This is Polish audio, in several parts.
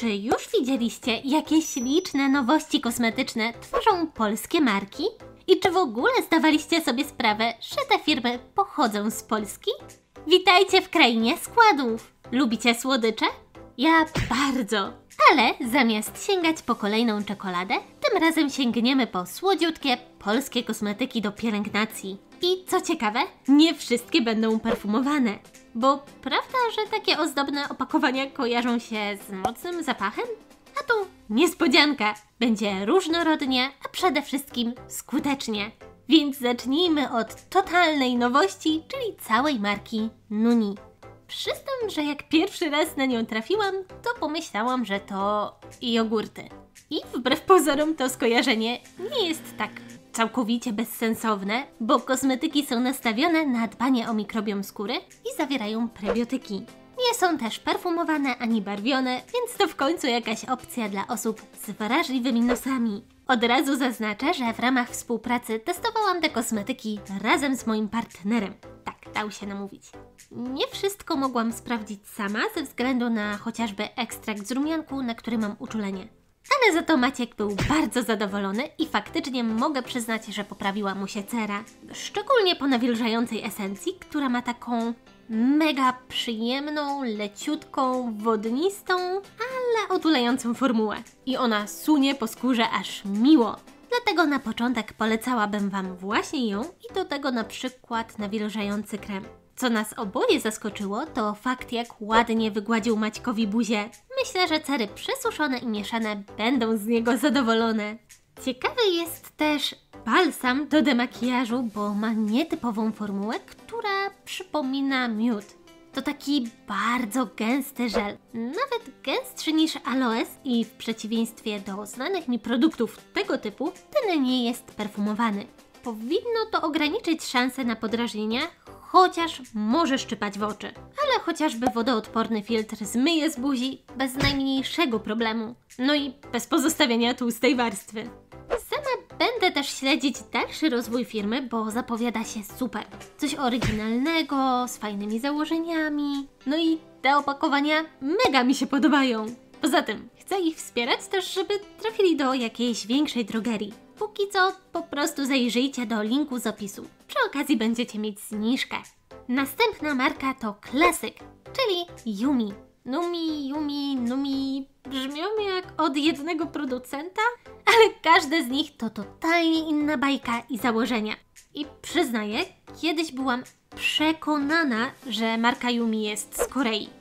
Czy już widzieliście, jakie śliczne nowości kosmetyczne tworzą polskie marki? I czy w ogóle zdawaliście sobie sprawę, że te firmy pochodzą z Polski? Witajcie w krainie składów! Lubicie słodycze? Ja bardzo! Ale zamiast sięgać po kolejną czekoladę, tym razem sięgniemy po słodziutkie polskie kosmetyki do pielęgnacji. I co ciekawe, nie wszystkie będą perfumowane. Bo prawda, że takie ozdobne opakowania kojarzą się z mocnym zapachem? A tu niespodzianka! Będzie różnorodnie, a przede wszystkim skutecznie. Więc zacznijmy od totalnej nowości, czyli całej marki Nuni. Przyznam, że jak pierwszy raz na nią trafiłam, to pomyślałam, że to jogurty. I wbrew pozorom to skojarzenie nie jest tak całkowicie bezsensowne, bo kosmetyki są nastawione na dbanie o mikrobiom skóry i zawierają prebiotyki. Nie są też perfumowane ani barwione, więc to w końcu jakaś opcja dla osób z wrażliwymi nosami. Od razu zaznaczę, że w ramach współpracy testowałam te kosmetyki razem z moim partnerem. Tak, dał się namówić. Nie wszystko mogłam sprawdzić sama ze względu na chociażby ekstrakt z rumianku, na który mam uczulenie. Ale za to Maciek był bardzo zadowolony i faktycznie mogę przyznać, że poprawiła mu się cera. Szczególnie po nawilżającej esencji, która ma taką mega przyjemną, leciutką, wodnistą, ale otulającą formułę. I ona sunie po skórze aż miło. Dlatego na początek polecałabym Wam właśnie ją i do tego na przykład nawilżający krem. Co nas oboje zaskoczyło, to fakt, jak ładnie wygładził Maćkowi buzię. Myślę, że cery przesuszone i mieszane będą z niego zadowolone. Ciekawy jest też balsam do demakijażu, bo ma nietypową formułę, która przypomina miód. To taki bardzo gęsty żel, nawet gęstszy niż aloes i w przeciwieństwie do znanych mi produktów tego typu, ten nie jest perfumowany. Powinno to ograniczyć szanse na podrażnienia, chociaż może szczypać w oczy. Ale chociażby wodoodporny filtr zmyje z buzi bez najmniejszego problemu. No i bez pozostawienia tłustej warstwy. Sama będę też śledzić dalszy rozwój firmy, bo zapowiada się super. Coś oryginalnego, z fajnymi założeniami. No i te opakowania mega mi się podobają. Poza tym, chcę ich wspierać też, żeby trafili do jakiejś większej drogerii. Póki co, po prostu zajrzyjcie do linku z opisu. Przy okazji będziecie mieć zniżkę. Następna marka to Klasyk, czyli Yumi. Numi, Yumi, Numi brzmią jak od jednego producenta, ale każde z nich to totalnie inna bajka i założenia. I przyznaję, kiedyś byłam przekonana, że marka Yumi jest z Korei.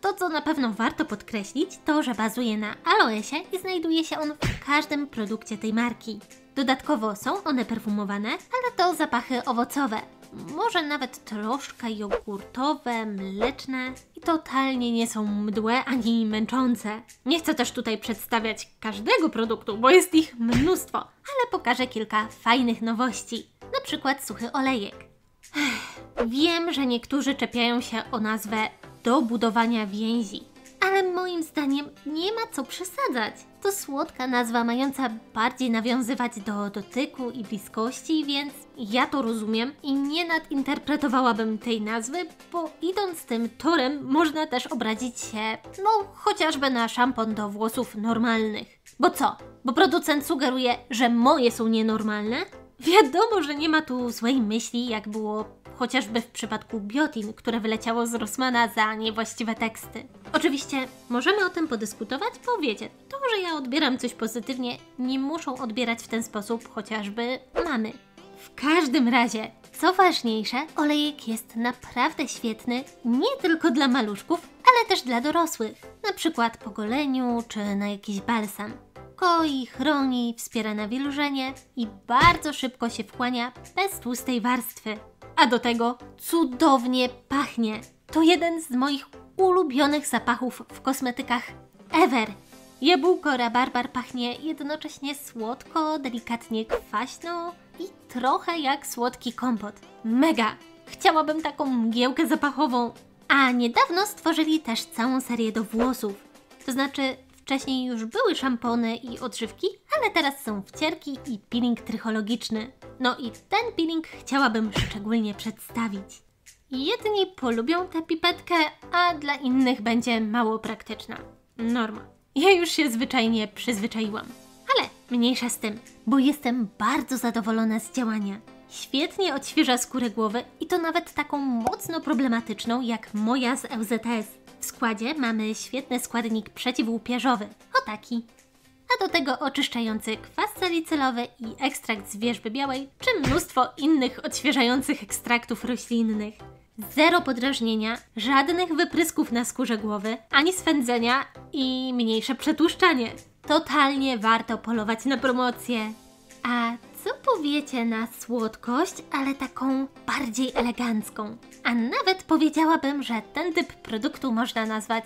To, co na pewno warto podkreślić, to, że bazuje na aloesie i znajduje się on w każdym produkcie tej marki. Dodatkowo są one perfumowane, ale to zapachy owocowe. Może nawet troszkę jogurtowe, mleczne i totalnie nie są mdłe ani męczące. Nie chcę też tutaj przedstawiać każdego produktu, bo jest ich mnóstwo, ale pokażę kilka fajnych nowości. Na przykład suchy olejek. Wiem, że niektórzy czepiają się o nazwę do budowania więzi. Ale moim zdaniem nie ma co przesadzać. To słodka nazwa mająca bardziej nawiązywać do dotyku i bliskości, więc ja to rozumiem i nie nadinterpretowałabym tej nazwy, bo idąc tym torem można też obrazić się, no chociażby na szampon do włosów normalnych. Bo co? Bo producent sugeruje, że moje są nienormalne? Wiadomo, że nie ma tu złej myśli, jak było chociażby w przypadku Biotin, które wyleciało z Rossmana za niewłaściwe teksty. Oczywiście możemy o tym podyskutować, bo wiecie, to, że ja odbieram coś pozytywnie, nie muszą odbierać w ten sposób chociażby mamy. W każdym razie, co ważniejsze, olejek jest naprawdę świetny nie tylko dla maluszków, ale też dla dorosłych, na przykład po goleniu czy na jakiś balsam koi, chroni, wspiera nawilżenie i bardzo szybko się wchłania bez tłustej warstwy. A do tego cudownie pachnie. To jeden z moich ulubionych zapachów w kosmetykach ever. Jabłko rabarbar pachnie jednocześnie słodko, delikatnie kwaśno i trochę jak słodki kompot. Mega! Chciałabym taką mgiełkę zapachową. A niedawno stworzyli też całą serię do włosów. To znaczy Wcześniej już były szampony i odżywki, ale teraz są wcierki i peeling trychologiczny. No i ten peeling chciałabym szczególnie przedstawić. Jedni polubią tę pipetkę, a dla innych będzie mało praktyczna. Norma. Ja już się zwyczajnie przyzwyczaiłam. Ale mniejsza z tym, bo jestem bardzo zadowolona z działania. Świetnie odświeża skórę głowy i to nawet taką mocno problematyczną jak moja z LZS. W składzie mamy świetny składnik przeciwłupieżowy, o taki. A do tego oczyszczający kwas salicylowy i ekstrakt z wierzby białej, czy mnóstwo innych odświeżających ekstraktów roślinnych. Zero podrażnienia, żadnych wyprysków na skórze głowy, ani swędzenia i mniejsze przetłuszczanie. Totalnie warto polować na promocję. A powiecie na słodkość, ale taką bardziej elegancką? A nawet powiedziałabym, że ten typ produktu można nazwać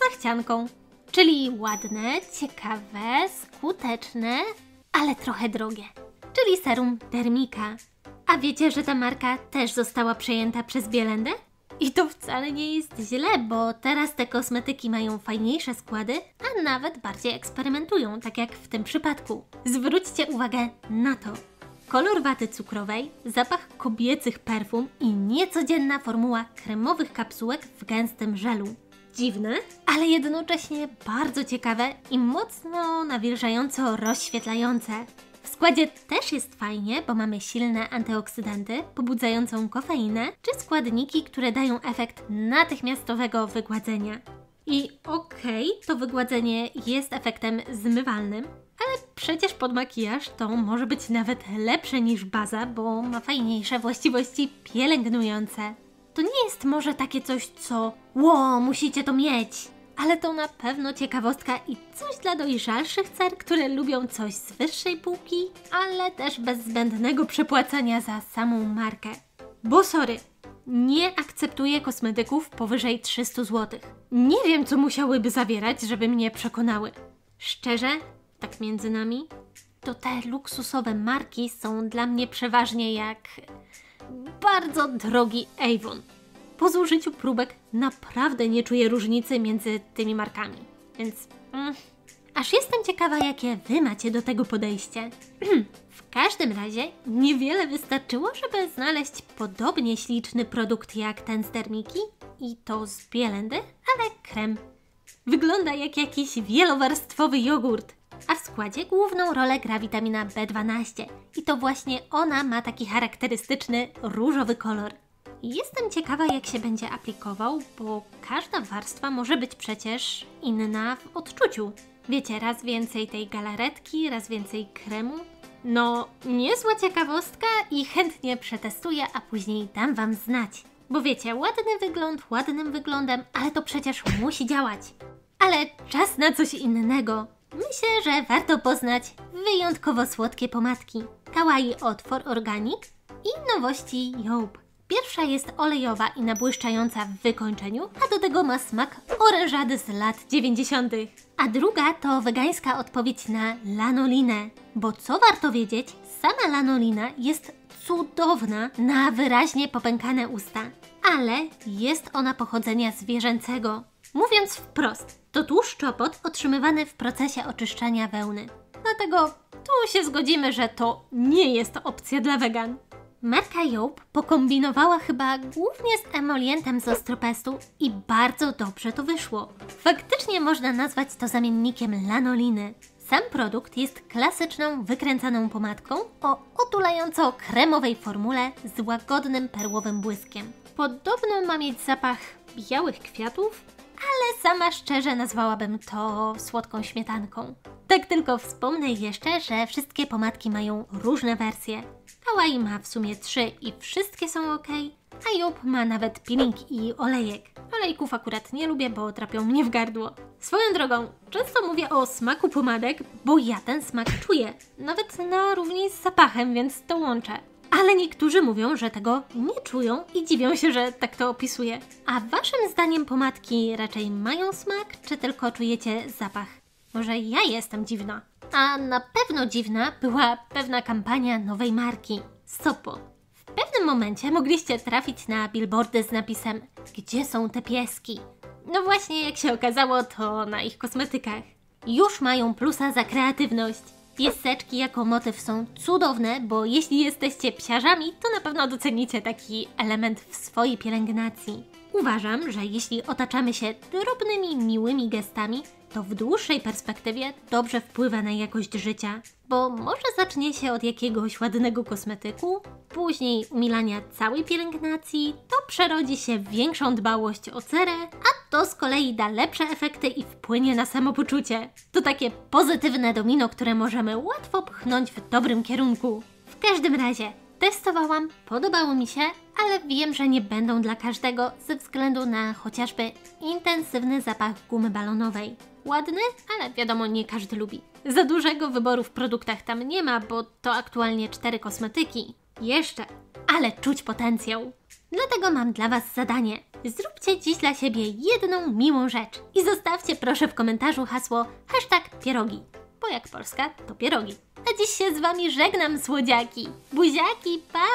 zachcianką. Czyli ładne, ciekawe, skuteczne, ale trochę drogie. Czyli serum Dermika. A wiecie, że ta marka też została przejęta przez Bielendę? I to wcale nie jest źle, bo teraz te kosmetyki mają fajniejsze składy, a nawet bardziej eksperymentują, tak jak w tym przypadku. Zwróćcie uwagę na to. Kolor waty cukrowej, zapach kobiecych perfum i niecodzienna formuła kremowych kapsułek w gęstym żelu. Dziwne, ale jednocześnie bardzo ciekawe i mocno nawilżająco rozświetlające. W składzie też jest fajnie, bo mamy silne antyoksydanty, pobudzającą kofeinę, czy składniki, które dają efekt natychmiastowego wygładzenia. I okej, okay, to wygładzenie jest efektem zmywalnym, przecież pod makijaż to może być nawet lepsze niż baza, bo ma fajniejsze właściwości pielęgnujące. To nie jest może takie coś, co ło, musicie to mieć, ale to na pewno ciekawostka i coś dla dojrzalszych cer, które lubią coś z wyższej półki, ale też bez zbędnego przepłacania za samą markę. Bo sorry, nie akceptuję kosmetyków powyżej 300 zł. Nie wiem, co musiałyby zawierać, żeby mnie przekonały. Szczerze, tak między nami, to te luksusowe marki są dla mnie przeważnie jak bardzo drogi Avon. Po zużyciu próbek naprawdę nie czuję różnicy między tymi markami, więc mm, aż jestem ciekawa, jakie Wy macie do tego podejście. w każdym razie niewiele wystarczyło, żeby znaleźć podobnie śliczny produkt jak ten z Dermiki i to z Bielendy, ale krem. Wygląda jak jakiś wielowarstwowy jogurt, składzie główną rolę gra witamina B12 i to właśnie ona ma taki charakterystyczny różowy kolor. Jestem ciekawa, jak się będzie aplikował, bo każda warstwa może być przecież inna w odczuciu. Wiecie, raz więcej tej galaretki, raz więcej kremu. No, niezła ciekawostka i chętnie przetestuję, a później dam Wam znać. Bo wiecie, ładny wygląd ładnym wyglądem, ale to przecież musi działać. Ale czas na coś innego. Myślę, że warto poznać wyjątkowo słodkie pomadki. Kawaii Otwór Organic i nowości Job. Pierwsza jest olejowa i nabłyszczająca w wykończeniu, a do tego ma smak orężady z lat 90. A druga to wegańska odpowiedź na lanolinę. Bo co warto wiedzieć, sama lanolina jest cudowna na wyraźnie popękane usta, ale jest ona pochodzenia zwierzęcego. Mówiąc wprost, to tłuszcz czopot otrzymywany w procesie oczyszczania wełny. Dlatego tu się zgodzimy, że to nie jest opcja dla wegan. Marka Job pokombinowała chyba głównie z emolientem z ostropestu i bardzo dobrze to wyszło. Faktycznie można nazwać to zamiennikiem lanoliny. Sam produkt jest klasyczną, wykręcaną pomadką o otulająco-kremowej formule z łagodnym perłowym błyskiem. Podobno ma mieć zapach białych kwiatów, sama szczerze nazwałabym to słodką śmietanką. Tak tylko wspomnę jeszcze, że wszystkie pomadki mają różne wersje. Kawaii ma w sumie trzy i wszystkie są ok, a Job ma nawet peeling i olejek. Olejków akurat nie lubię, bo trapią mnie w gardło. Swoją drogą, często mówię o smaku pomadek, bo ja ten smak czuję. Nawet na równi z zapachem, więc to łączę. Ale niektórzy mówią, że tego nie czują i dziwią się, że tak to opisuję. A waszym zdaniem pomadki raczej mają smak, czy tylko czujecie zapach? Może ja jestem dziwna? A na pewno dziwna była pewna kampania nowej marki Sopo. W pewnym momencie mogliście trafić na billboardy z napisem Gdzie są te pieski? No właśnie, jak się okazało, to na ich kosmetykach. Już mają plusa za kreatywność. Pieseczki jako motyw są cudowne, bo jeśli jesteście psiarzami, to na pewno docenicie taki element w swojej pielęgnacji. Uważam, że jeśli otaczamy się drobnymi, miłymi gestami, to w dłuższej perspektywie dobrze wpływa na jakość życia. Bo może zacznie się od jakiegoś ładnego kosmetyku, później umilania całej pielęgnacji, to przerodzi się w większą dbałość o cerę, a to z kolei da lepsze efekty i wpłynie na samopoczucie. To takie pozytywne domino, które możemy łatwo pchnąć w dobrym kierunku. W każdym razie, testowałam, podobało mi się, ale wiem, że nie będą dla każdego ze względu na chociażby intensywny zapach gumy balonowej. Ładny, ale wiadomo, nie każdy lubi. Za dużego wyboru w produktach tam nie ma, bo to aktualnie cztery kosmetyki. Jeszcze, ale czuć potencjał. Dlatego mam dla Was zadanie. Zróbcie dziś dla siebie jedną miłą rzecz i zostawcie proszę w komentarzu hasło hashtag pierogi, bo jak Polska to pierogi. A dziś się z Wami żegnam, słodziaki. Buziaki, pa!